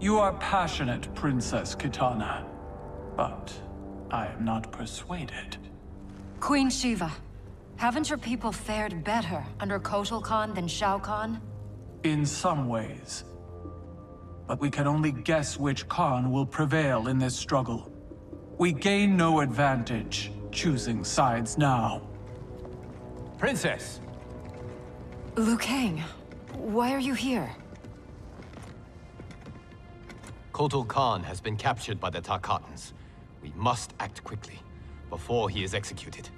You are passionate, Princess Kitana. But I am not persuaded. Queen Shiva, haven't your people fared better under Kotal Khan than Shao Kahn? In some ways. But we can only guess which Khan will prevail in this struggle. We gain no advantage choosing sides now. Princess! Liu Kang, why are you here? Kotal Khan has been captured by the Tarkatans. We must act quickly, before he is executed.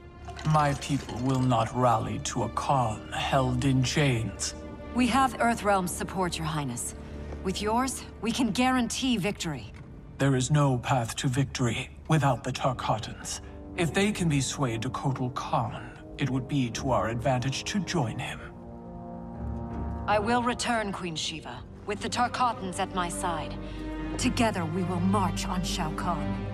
My people will not rally to a Khan held in chains. We have Earthrealm's support, your highness. With yours, we can guarantee victory. There is no path to victory without the Tarkatans. If they can be swayed to Kotal Khan, it would be to our advantage to join him. I will return, Queen Shiva, with the Tarkatans at my side. Together we will march on Shao Kahn.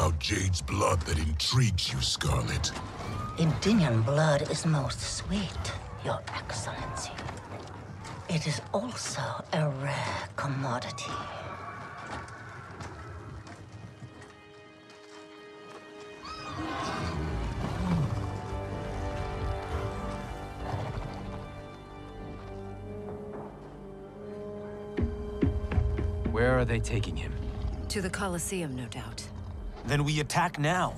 About Jade's blood that intrigues you, Skarlet? Edenian blood is most sweet, Your Excellency. It is also a rare commodity. Where are they taking him? To the Colosseum, no doubt. Then we attack now.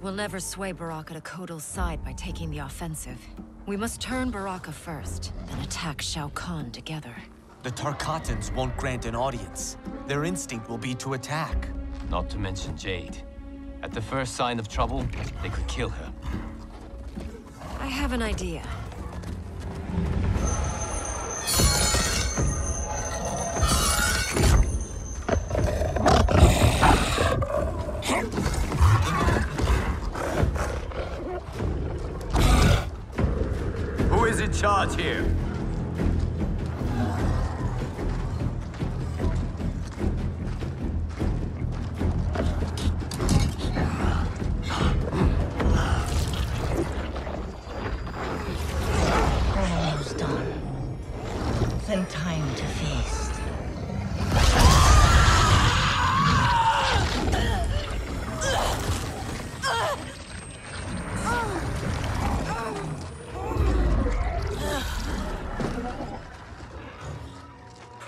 We'll never sway Baraka to Kotal's side by taking the offensive. We must turn Baraka first, then attack Shao Kahn together. The Tarkatans won't grant an audience. Their instinct will be to attack. Not to mention Jade. At the first sign of trouble, they could kill her. I have an idea. Is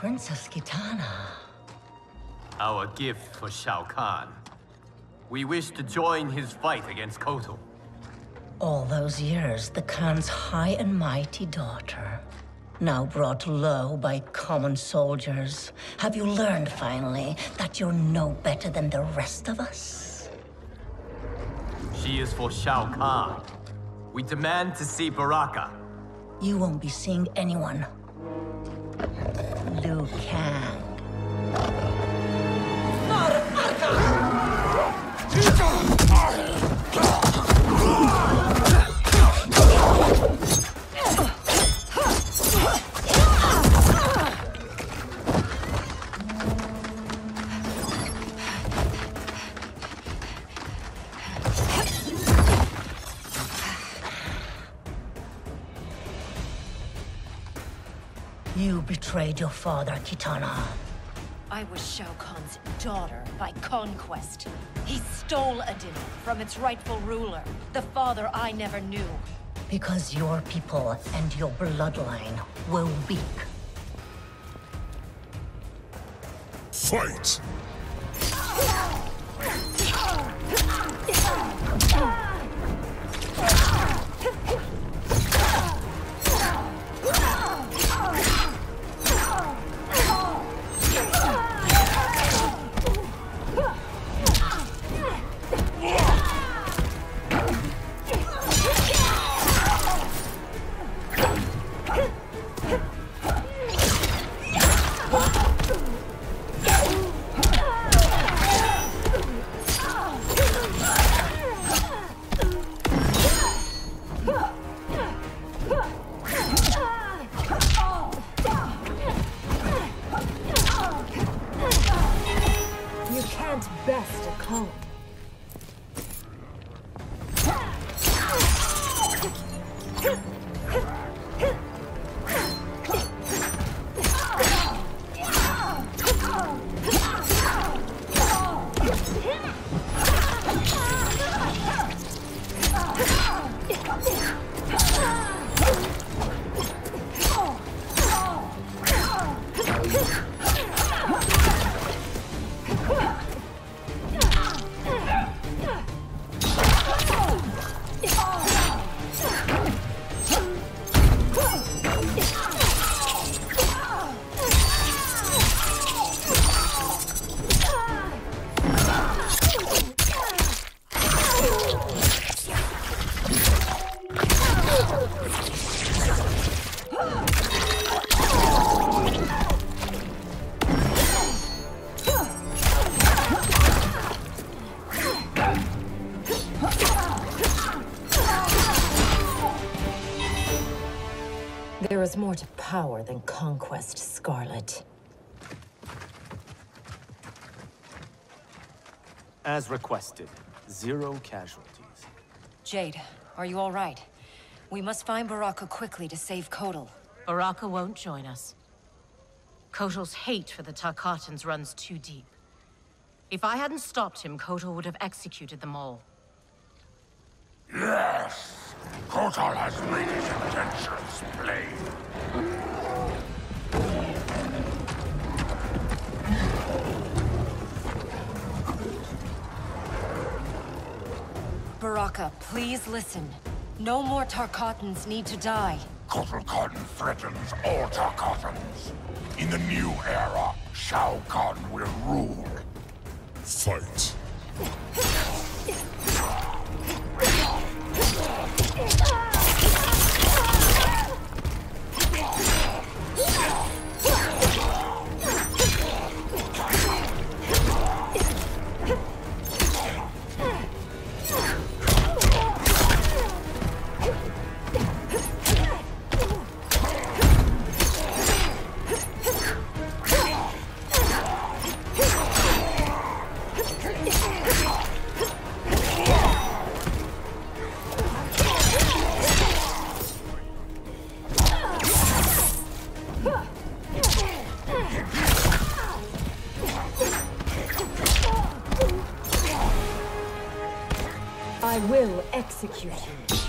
Princess Kitana. Our gift for Shao Kahn. We wish to join his fight against Kotal. All those years, the Khan's high and mighty daughter. Now brought low by common soldiers. Have you learned finally that you're no better than the rest of us? She is for Shao Kahn. We demand to see Baraka. You won't be seeing anyone. Liu your father, Kitana. I was Shao Kahn's daughter by conquest. He stole Adin from its rightful ruler, the father I never knew. Because your people and your bloodline were weak. Fight! Best to come. Conquest, Skarlet. As requested, zero casualties. Jade, are you all right? We must find Baraka quickly to save Kotal. Baraka won't join us. Kotal's hate for the Tarkatans runs too deep. If I hadn't stopped him, Kotal would have executed them all. Yes! Kotal has made his intentions plain. Baraka, please listen. No more Tarkatans need to die. Kotal Khan threatens all Tarkatans. In the new era, Shao Kahn will rule. Fight. I will execute you.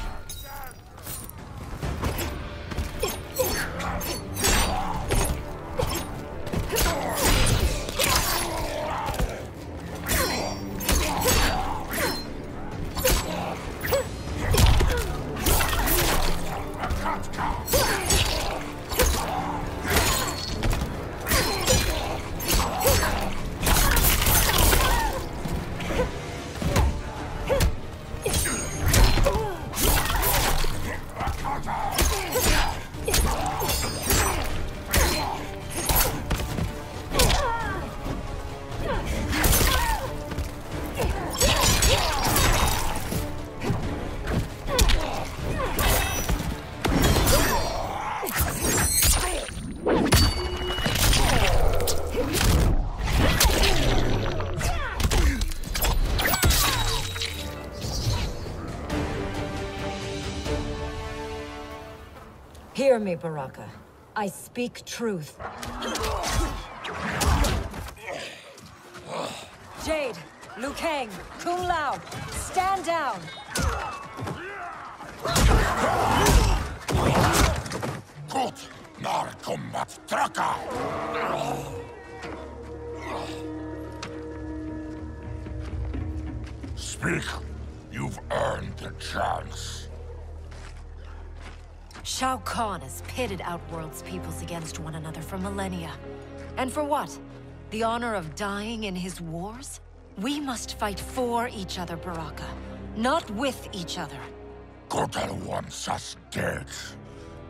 Baraka. I speak truth. Jade, Liu Kang, Kung Lao, stand down! Traka! Speak. You've earned the chance. Shao Kahn has pitted Outworld's peoples against one another for millennia. And for what? The honor of dying in his wars? We must fight for each other, Baraka. Not with each other. Kotal wants us dead.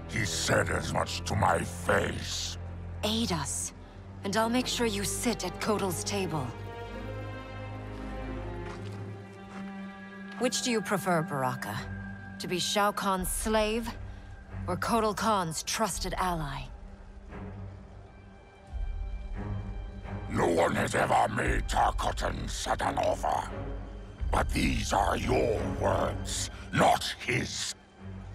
He said as much to my face. Aid us, and I'll make sure you sit at Kotal's table. Which do you prefer, Baraka? To be Shao Kahn's slave, or Kotal Khan's trusted ally? No one has ever made Tarkatan such an offer. But these are your words, not his.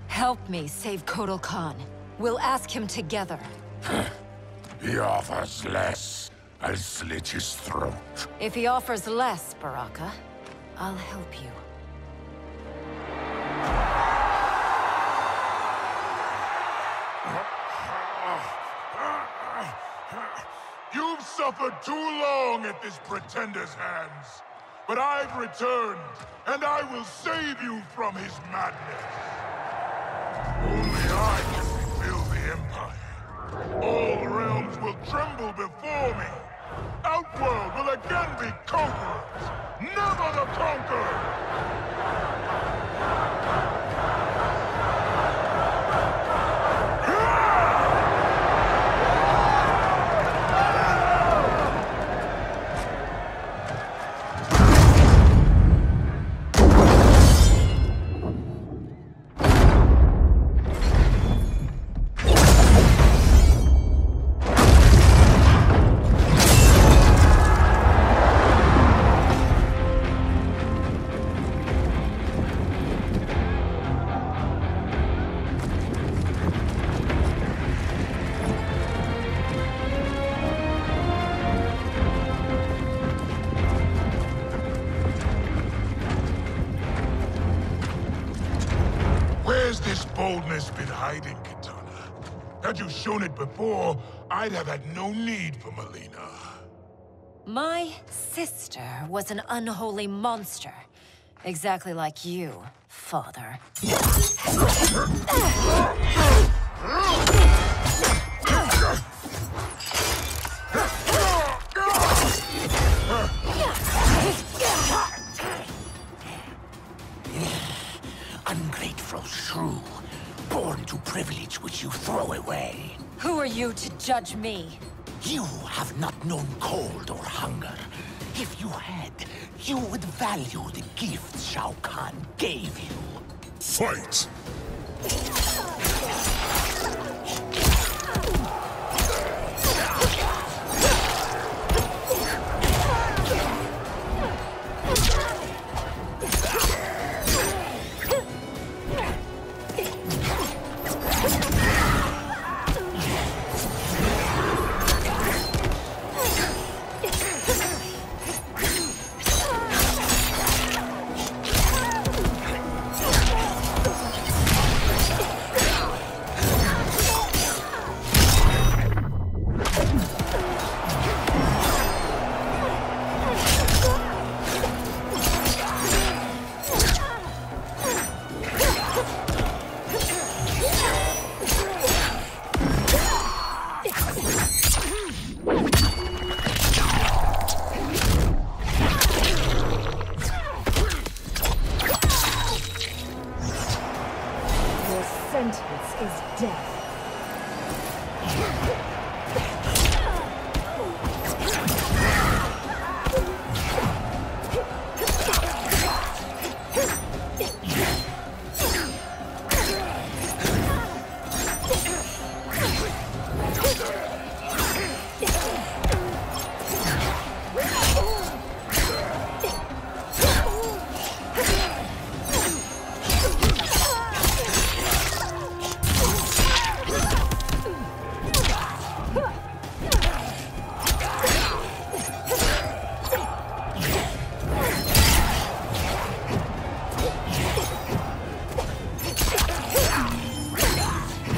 help me save Kotal Khan. We'll ask him together. He offers less. I'll slit his throat. If he offers less, Baraka, I'll help you. Suffered too long at this pretender's hands. But I've returned, and I will save you from his madness. Only I can rebuild the Empire. All realms will tremble before me. Outworld will again be conquerors, never the conquered! Had you shown it before, I'd have had no need for Mileena. My sister was an unholy monster. Exactly like you, father. privilege which you throw away. Who are you to judge me? You have not known cold or hunger. If you had, you would value the gifts Shao Kahn gave you. Fight!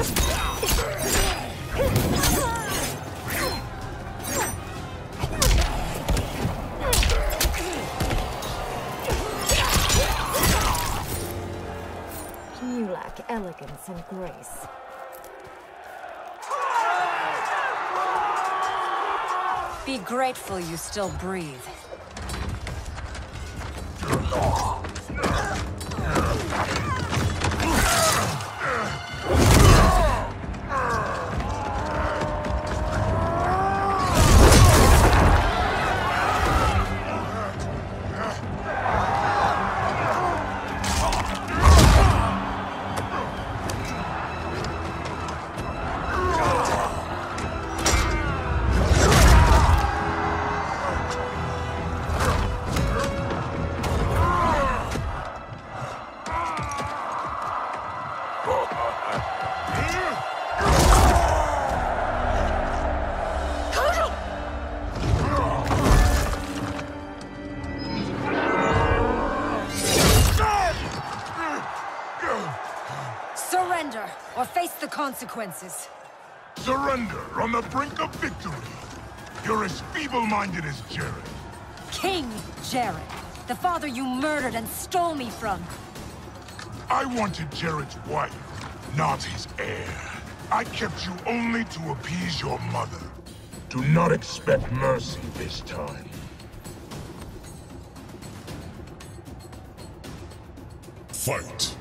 You lack elegance and grace. Be grateful you still breathe. Consequences. Surrender on the brink of victory. You're as feeble-minded as Jerrod. King Jerrod, the father you murdered and stole me from. I wanted Jerrod's wife, not his heir. I kept you only to appease your mother. Do not expect mercy this time. Fight!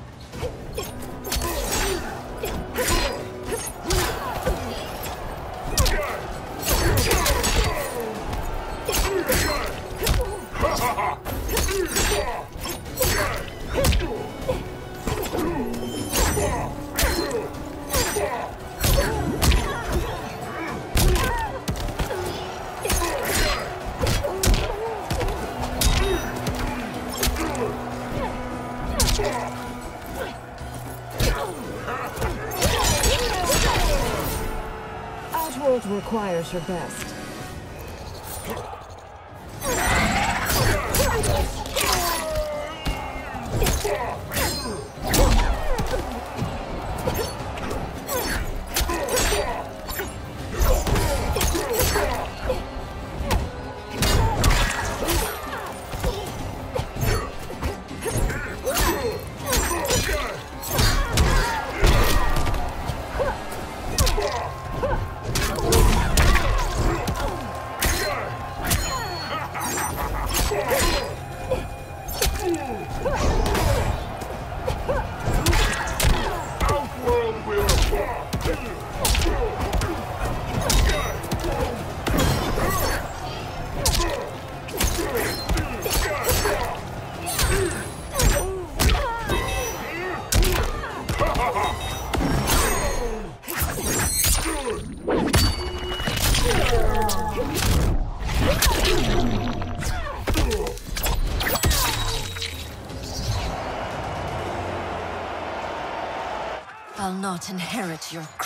Your best.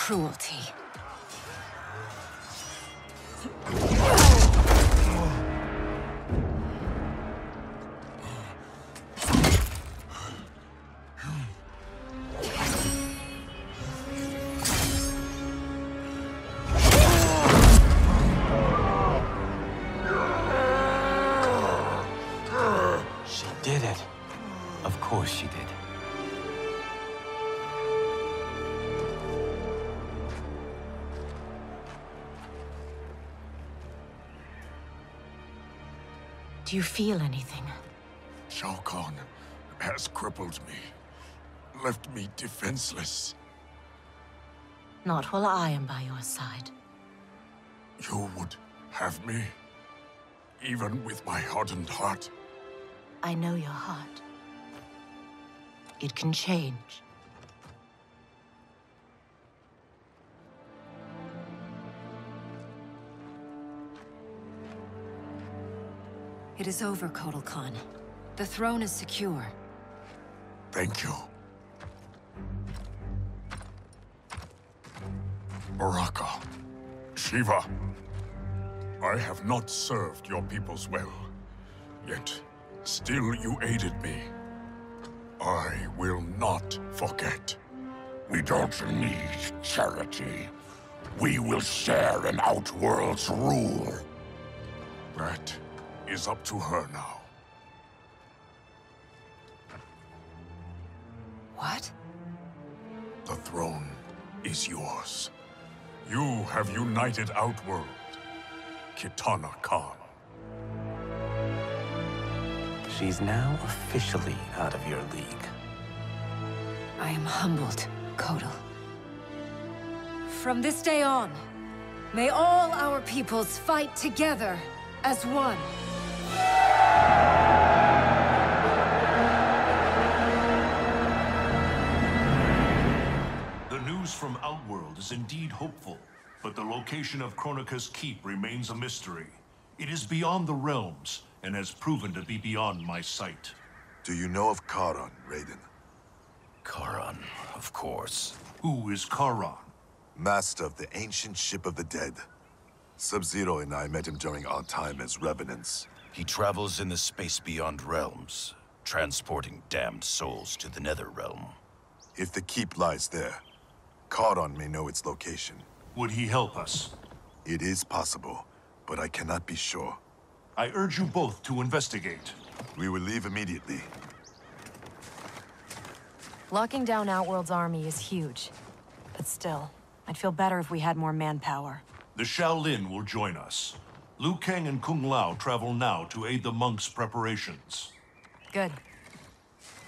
Cruelty. You feel anything? Shao Kahn has crippled me. Left me defenseless. Not while I am by your side. You would have me? Even with my hardened heart? I know your heart. It can change. It is over, Kotal Khan. The throne is secure. Thank you. Baraka. Shiva. I have not served your peoples well. Yet, still you aided me. I will not forget. We don't need charity. We will share in Outworld's rule. That is up to her now. What? The throne is yours. You have united Outworld, Kitana Khan. She's now officially out of your league. I am humbled, Kotal. From this day on, may all our peoples fight together as one. From Outworld is indeed hopeful, but the location of Kronika's keep remains a mystery. It is beyond the realms, and has proven to be beyond my sight. Do you know of Charon, Raiden? Charon, of course. Who is Charon? Master of the ancient ship of the dead. Sub-Zero and I met him during our time as Revenants. He travels in the space beyond realms, transporting damned souls to the Nether Realm. If the keep lies there, Charon may know its location. Would he help us? It is possible, but I cannot be sure. I urge you both to investigate. We will leave immediately. Locking down Outworld's army is huge. But still, I'd feel better if we had more manpower. The Shaolin will join us. Liu Kang and Kung Lao travel now to aid the monks' preparations. Good.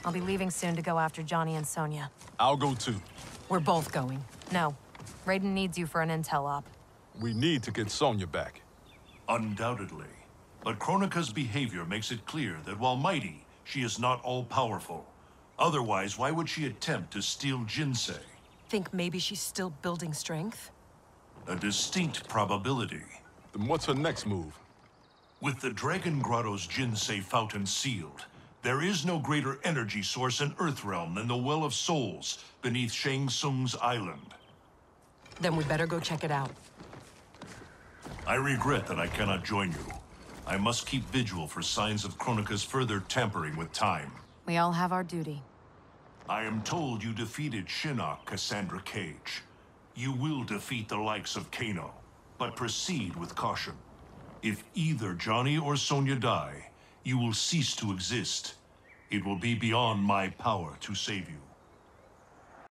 I'll be leaving soon to go after Johnny and Sonya. I'll go too. We're both going. No. Raiden needs you for an intel op. We need to get Sonya back. Undoubtedly. But Kronika's behavior makes it clear that while mighty, she is not all-powerful. Otherwise, why would she attempt to steal Jinsei? Think maybe she's still building strength? A distinct probability. Then what's her next move? With the Dragon Grotto's Jinsei fountain sealed, there is no greater energy source in Earthrealm than the Well of Souls beneath Shang Tsung's island. Then we better go check it out. I regret that I cannot join you. I must keep vigil for signs of Kronika's further tampering with time. We all have our duty. I am told you defeated Shinnok, Cassandra Cage. You will defeat the likes of Kano, but proceed with caution. If either Johnny or Sonya die, you will cease to exist. It will be beyond my power to save you.